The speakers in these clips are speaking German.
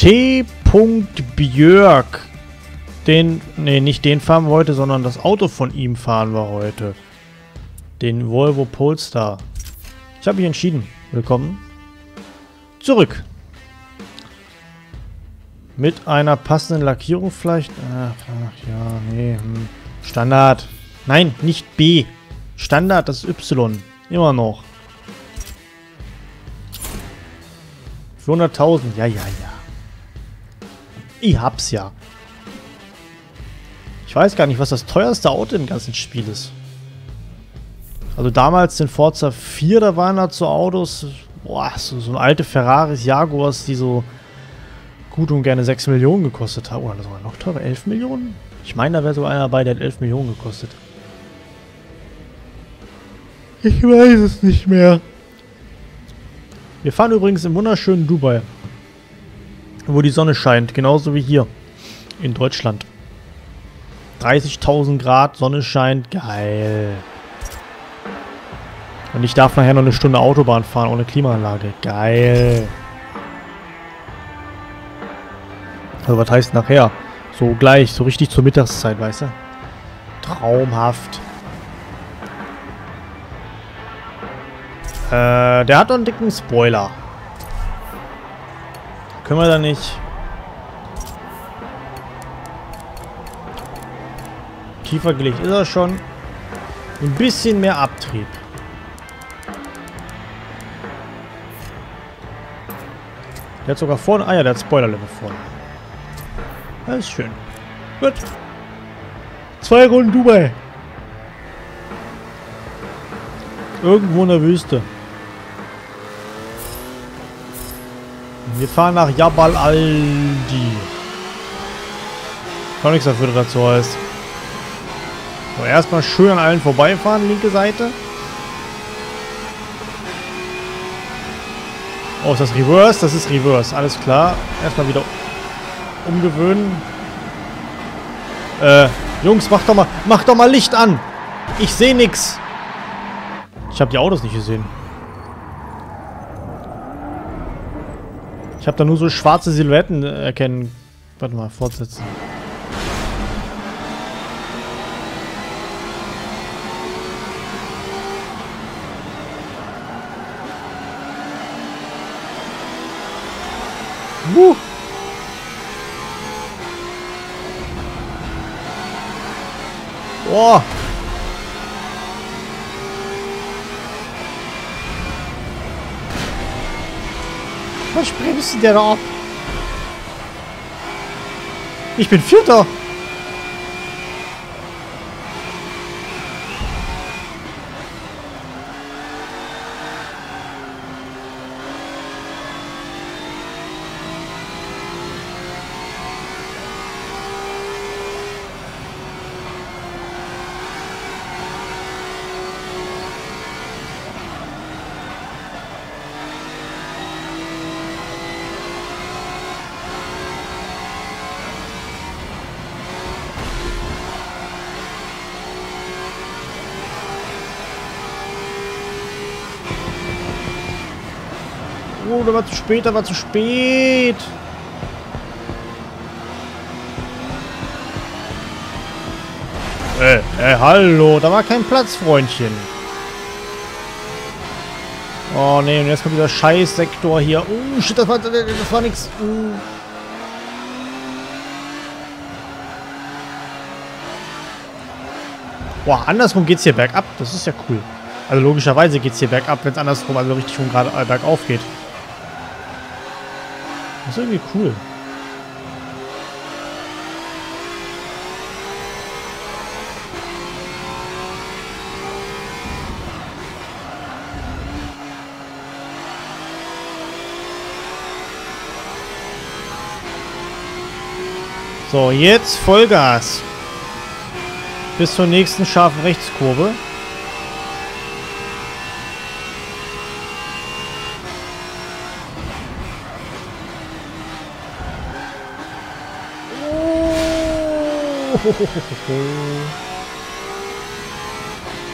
T. Björk. Den, nee, nicht den fahren wir heute, sondern das Auto von ihm fahren wir heute. Den Volvo Polestar. Ich habe mich entschieden. Willkommen zurück. Mit einer passenden Lackierung vielleicht. Ach, ach ja, nee. Hm. Standard. Nein, nicht B. Standard, das ist Y. Immer noch. 400.000. Ja, ja, ja. Ich hab's ja. Ich weiß gar nicht, was das teuerste Auto im ganzen Spiel ist. Also damals den Forza 4, da waren da so Autos, boah, so, so alte Ferraris, Jaguars, die so gut und gerne 6 Millionen gekostet haben. Oder sogar noch teurer, 11 Millionen? Ich meine, da wäre so einer dabei, der hat 11 Millionen gekostet. Ich weiß es nicht mehr. Wir fahren übrigens im wunderschönen Dubai. Wo die Sonne scheint, genauso wie hier. In Deutschland. 30.000 Grad, Sonne scheint, geil. Und ich darf nachher noch eine Stunde Autobahn fahren ohne Klimaanlage. Geil. Also was heißt nachher? So gleich, so richtig zur Mittagszeit, weißt du? Traumhaft. Äh, der hat doch einen dicken Spoiler. Können wir da nicht... Tiefer gelegt ist er schon. Ein bisschen mehr Abtrieb. Der hat sogar vorne... Ah ja, der hat Spoiler-Level vorne. Das ist schön. Gut. Zwei Runden Dubai. Irgendwo in der Wüste. Wir fahren nach Jabal Aldi. Kann nichts dafür, dass das so heißt. So, erstmal schön an allen vorbeifahren, linke Seite. Oh, ist das Reverse? Das ist Reverse, alles klar. Erstmal wieder umgewöhnen. Äh, Jungs, mach doch mal, mach doch mal Licht an. Ich sehe nix. Ich habe die Autos nicht gesehen. Ich habe da nur so schwarze Silhouetten erkennen. Warte mal, fortsetzen. Wuh. Oh. Was bremst der da ab? Ich bin Vierter. Oh, der war zu spät, der war zu spät. Äh, äh, hallo, da war kein Platz, Freundchen. Oh, nee, und jetzt kommt dieser Scheißsektor hier. Oh, shit, das war, das war nix. Oh. Boah, andersrum geht's hier bergab. Das ist ja cool. Also logischerweise geht's hier bergab, wenn es andersrum, also richtig rum gerade äh, bergauf geht. Das ist irgendwie cool. So, jetzt Vollgas. Bis zur nächsten scharfen Rechtskurve.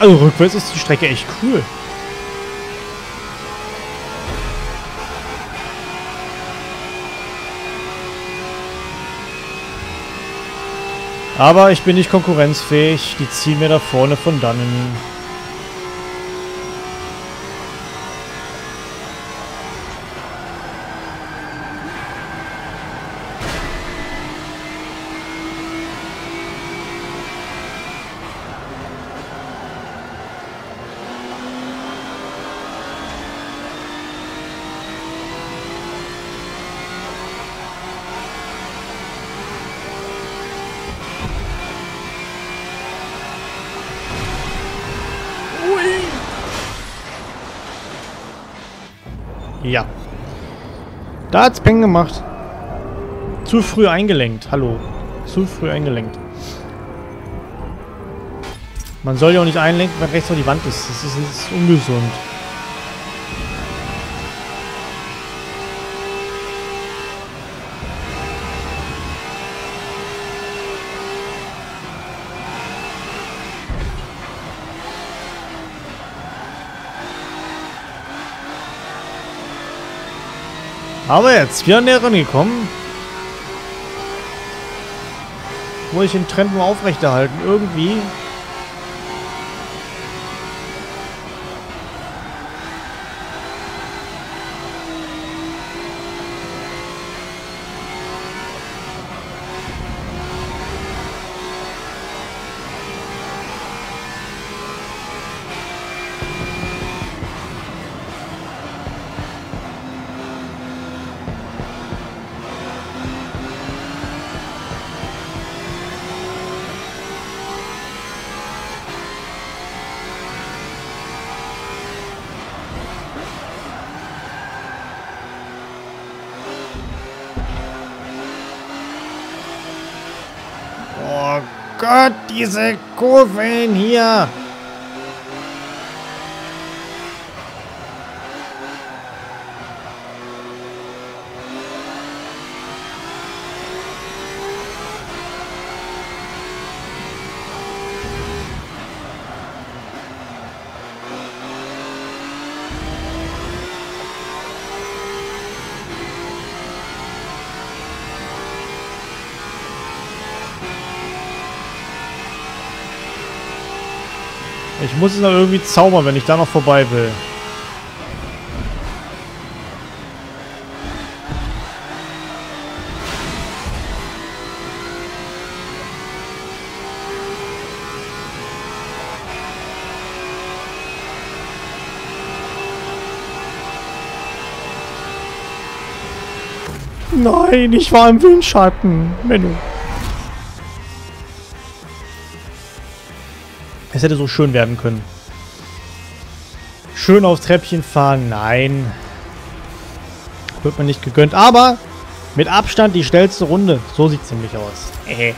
Also rückwärts ist die Strecke echt cool. Aber ich bin nicht konkurrenzfähig. Die ziehen mir da vorne von dannen. Ja. Da hat's Peng gemacht. Zu früh eingelenkt. Hallo. Zu früh eingelenkt. Man soll ja auch nicht einlenken, wenn rechts vor die Wand ist. Das ist, das ist ungesund. Aber jetzt, wir näher rangekommen. Muss ich den Trend nur aufrechterhalten. Irgendwie. Gott, diese Kurven hier. Muss es noch irgendwie zaubern, wenn ich da noch vorbei will. Nein, ich war im Windschatten. Menno. Es hätte so schön werden können. Schön aufs Treppchen fahren. Nein. Wird mir nicht gegönnt. Aber mit Abstand die schnellste Runde. So sieht es nämlich aus. Äh.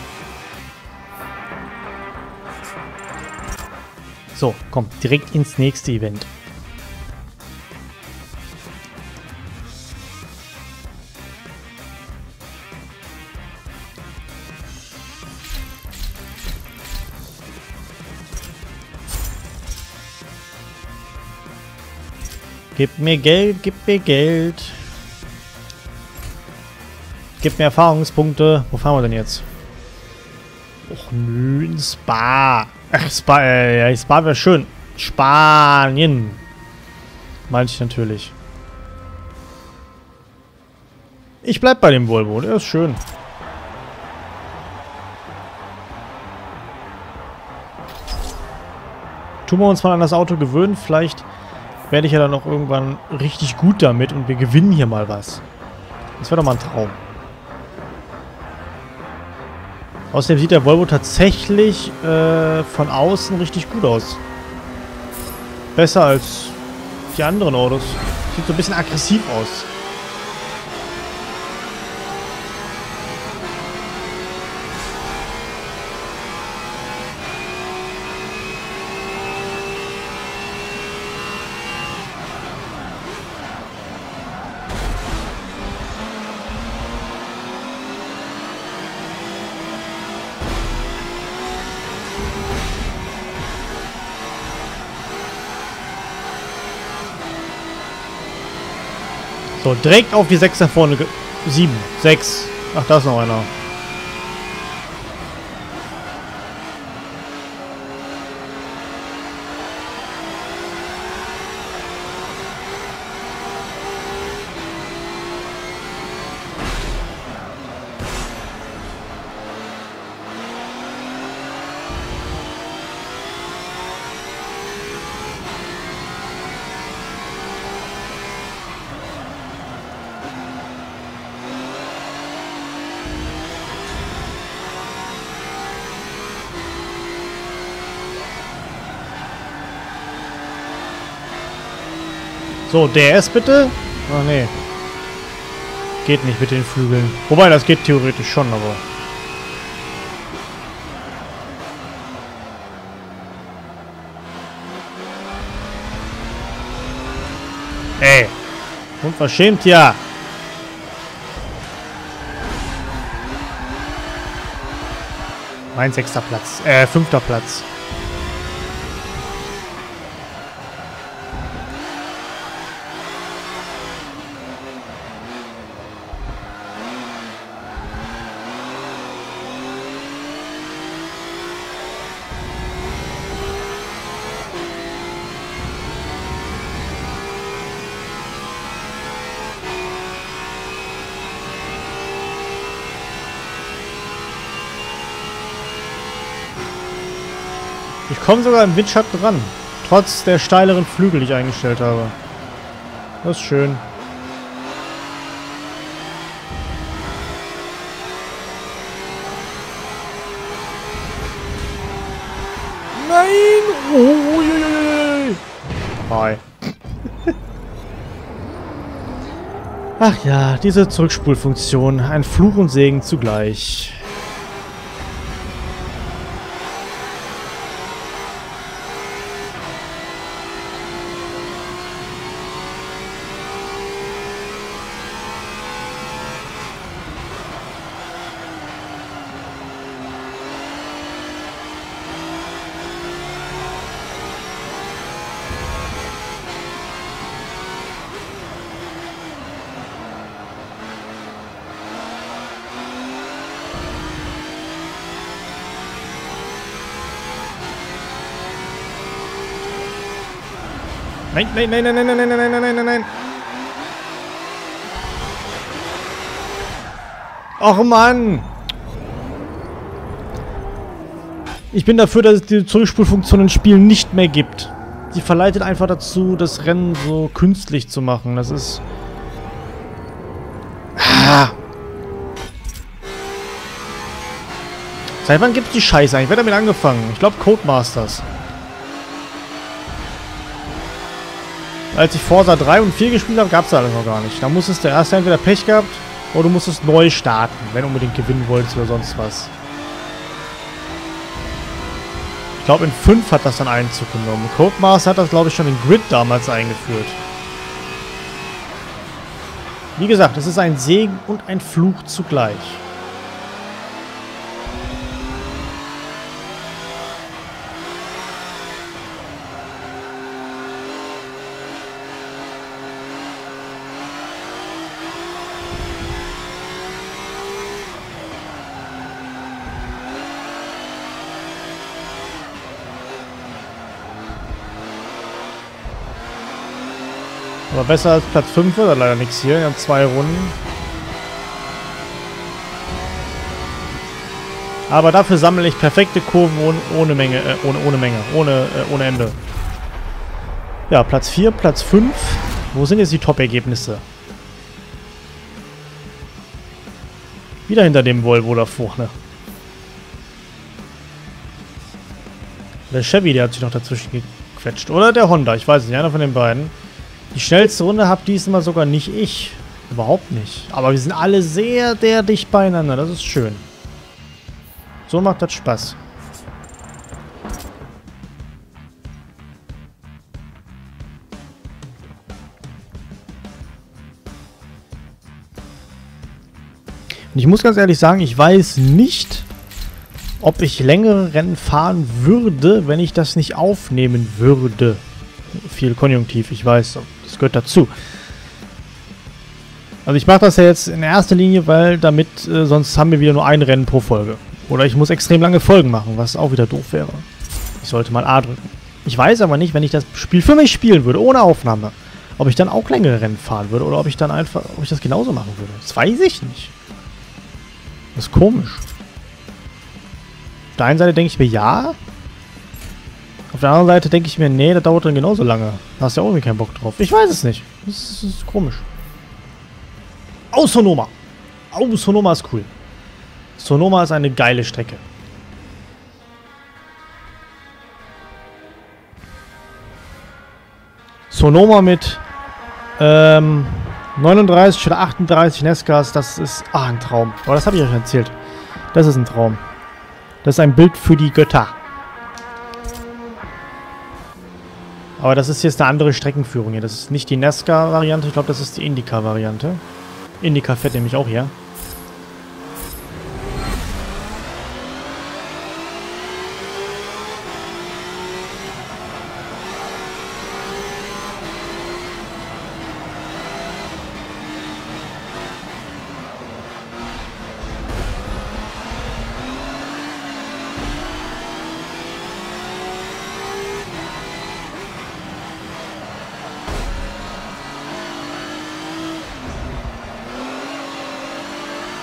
So, komm. Direkt ins nächste Event. Gib mir Geld, gib mir Geld. Gib mir Erfahrungspunkte. Wo fahren wir denn jetzt? Och nö, in Spa. Ach, Spa, äh, Spa wäre schön. Spanien. Meinte ich natürlich. Ich bleib bei dem Volvo, der ist schön. Tun wir uns mal an das Auto gewöhnen, vielleicht werde ich ja dann auch irgendwann richtig gut damit und wir gewinnen hier mal was. Das wäre doch mal ein Traum. Außerdem sieht der Volvo tatsächlich äh, von außen richtig gut aus. Besser als die anderen Autos. Sieht so ein bisschen aggressiv aus. So, direkt auf die 6 da vorne. 7, 6. Ach, da ist noch einer. So, DRS bitte. Ah, nee. Geht nicht mit den Flügeln. Wobei, das geht theoretisch schon, aber... Ey. Unverschämt ja. Mein sechster Platz. Äh, fünfter Platz. Komme sogar im Windschatten ran. Trotz der steileren Flügel, die ich eingestellt habe. Das ist schön. Nein! Uiuiui. Hi. Ach ja, diese Zurückspulfunktion. Ein Fluch und Segen zugleich. Nein, nein, nein, nein, nein, nein, nein, nein, nein, nein, nein, nein. Och Mann! Ich bin dafür, dass es die Zurückspulfunktion in Spielen nicht mehr gibt. Sie verleitet einfach dazu, das Rennen so künstlich zu machen. Das ist... Ah. Seit wann gibt es die Scheiße eigentlich? Wer hat damit angefangen? Ich glaube Codemasters. Als ich Forza 3 und 4 gespielt habe, gab es alles noch gar nicht. Da musstest du erst entweder Pech gehabt oder du musstest neu starten, wenn du unbedingt gewinnen wolltest oder sonst was. Ich glaube, in 5 hat das dann Einzug genommen. Codemaster hat das, glaube ich, schon in Grid damals eingeführt. Wie gesagt, es ist ein Segen und ein Fluch zugleich. Aber besser als Platz 5 wird leider nichts hier. Wir haben zwei Runden. Aber dafür sammle ich perfekte Kurven ohne, ohne Menge, äh, ohne, ohne Menge, ohne, äh, ohne Ende. Ja, Platz 4, Platz 5. Wo sind jetzt die Top-Ergebnisse? Wieder hinter dem Volvo da vorne. Der Chevy, der hat sich noch dazwischen gequetscht. Oder der Honda, ich weiß nicht, einer von den beiden. Die schnellste Runde habe diesmal sogar nicht ich. Überhaupt nicht. Aber wir sind alle sehr, sehr dicht beieinander. Das ist schön. So macht das Spaß. Und ich muss ganz ehrlich sagen, ich weiß nicht, ob ich längere Rennen fahren würde, wenn ich das nicht aufnehmen würde. Viel Konjunktiv, ich weiß. Gehört dazu. Also ich mache das ja jetzt in erster Linie, weil damit, äh, sonst haben wir wieder nur ein Rennen pro Folge. Oder ich muss extrem lange Folgen machen, was auch wieder doof wäre. Ich sollte mal A drücken. Ich weiß aber nicht, wenn ich das Spiel für mich spielen würde, ohne Aufnahme, ob ich dann auch längere Rennen fahren würde oder ob ich dann einfach, ob ich das genauso machen würde. Das weiß ich nicht. Das ist komisch. Auf der einen Seite denke ich mir ja, der anderen Seite denke ich mir, nee, das dauert dann genauso lange. Da hast du ja auch irgendwie keinen Bock drauf. Ich weiß es nicht. Das ist, das ist komisch. Oh, Sonoma. Oh, Sonoma ist cool. Sonoma ist eine geile Strecke. Sonoma mit Ähm, 39 oder 38 Nescas, das ist... Ah, ein Traum. Aber das habe ich euch erzählt. Das ist ein Traum. Das ist ein Bild für die Götter. Aber das ist jetzt eine andere Streckenführung hier. Das ist nicht die Nesca-Variante, ich glaube, das ist die Indica-Variante. Indica fährt nämlich auch hier.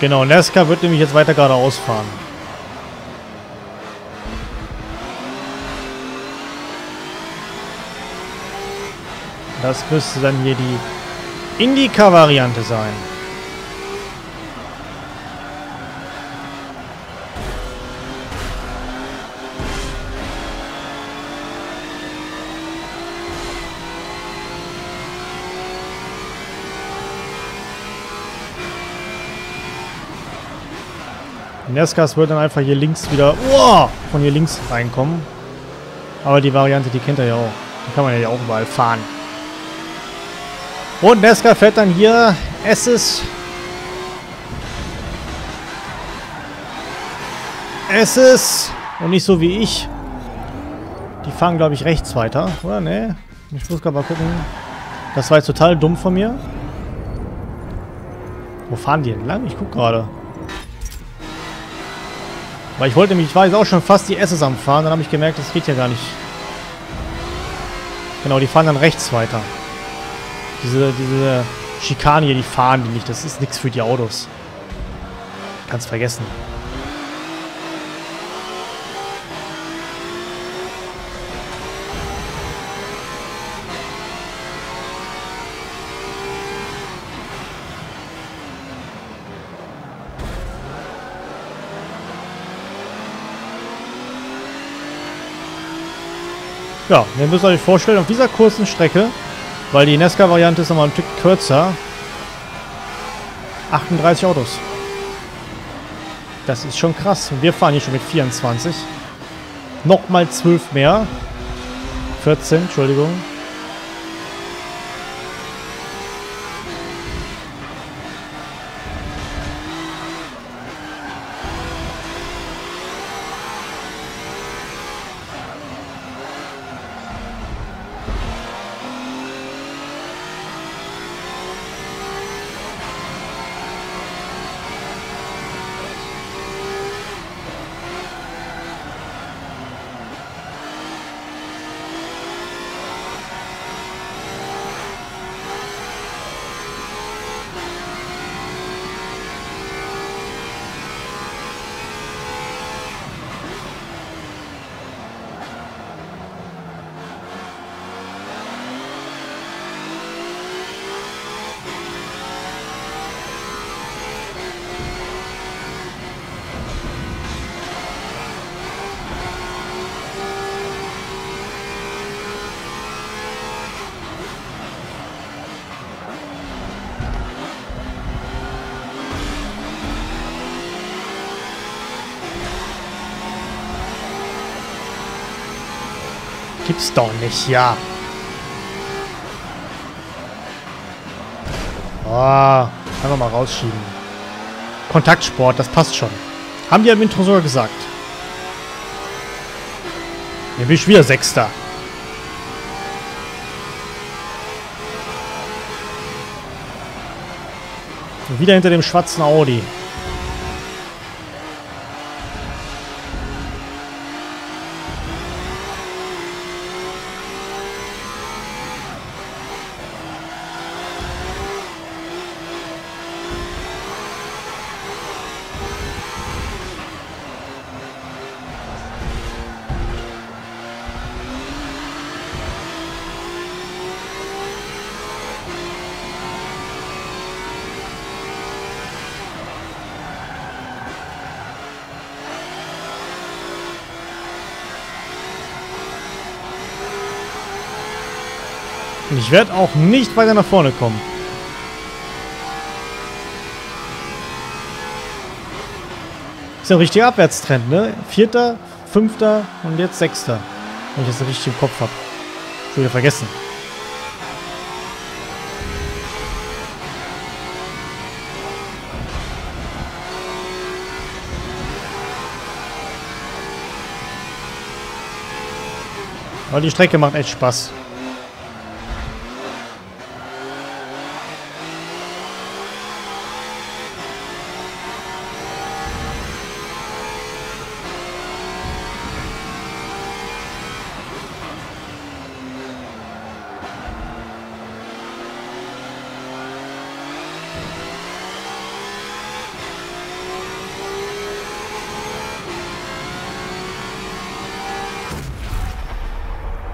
Genau, Nesca wird nämlich jetzt weiter geradeaus fahren. Das müsste dann hier die Indica-Variante sein. Nescas wird dann einfach hier links wieder oh, von hier links reinkommen. Aber die Variante, die kennt er ja auch. Die kann man ja auch überall fahren. Und Nesca fährt dann hier Esses. Esses. Und nicht so wie ich. Die fahren, glaube ich, rechts weiter. Oder? Ne? Ich muss gerade mal gucken. Das war jetzt total dumm von mir. Wo fahren die entlang? Ich gucke gerade. Weil ich wollte nämlich, ich war jetzt auch schon fast die Esses am Fahren, dann habe ich gemerkt, das geht ja gar nicht. Genau, die fahren dann rechts weiter. Diese, diese Schikane hier, die fahren die nicht. Das ist nichts für die Autos. Kannst vergessen. Ja, ihr müsst euch vorstellen, auf dieser kurzen Strecke, weil die Nesca-Variante ist nochmal ein Stück kürzer, 38 Autos. Das ist schon krass. Und wir fahren hier schon mit 24. Nochmal 12 mehr. 14, Entschuldigung. Gibt's doch nicht, ja. Oh, kann man mal rausschieben. Kontaktsport, das passt schon. Haben die im Intro sogar gesagt. Hier bin ich wieder Sechster. Wieder hinter dem schwarzen Audi. Und ich werde auch nicht weiter nach vorne kommen. Ist ja ein richtiger Abwärtstrend, ne? Vierter, fünfter und jetzt sechster. Wenn ich das richtig im Kopf habe. Schon wieder vergessen. Aber die Strecke macht echt Spaß.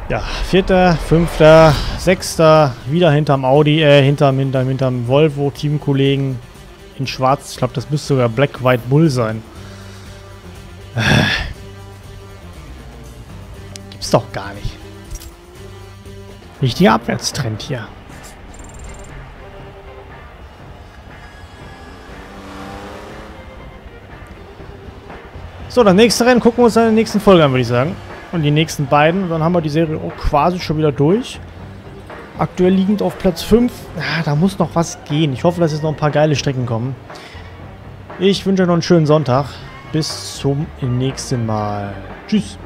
Ja, vierter, fünfter, sechster, wieder hinterm Audi, äh, hinterm, hinterm, hinterm Volvo-Teamkollegen in schwarz. Ich glaube, das müsste sogar Black White Bull sein. Äh. Gibt's doch gar nicht. Richtiger Abwärtstrend hier. So, das nächste Rennen gucken wir uns in der nächsten Folge an, würde ich sagen. Und die nächsten beiden. Und dann haben wir die Serie auch quasi schon wieder durch. Aktuell liegend auf Platz 5. Ja, da muss noch was gehen. Ich hoffe, dass jetzt noch ein paar geile Strecken kommen. Ich wünsche euch noch einen schönen Sonntag. Bis zum nächsten Mal. Tschüss.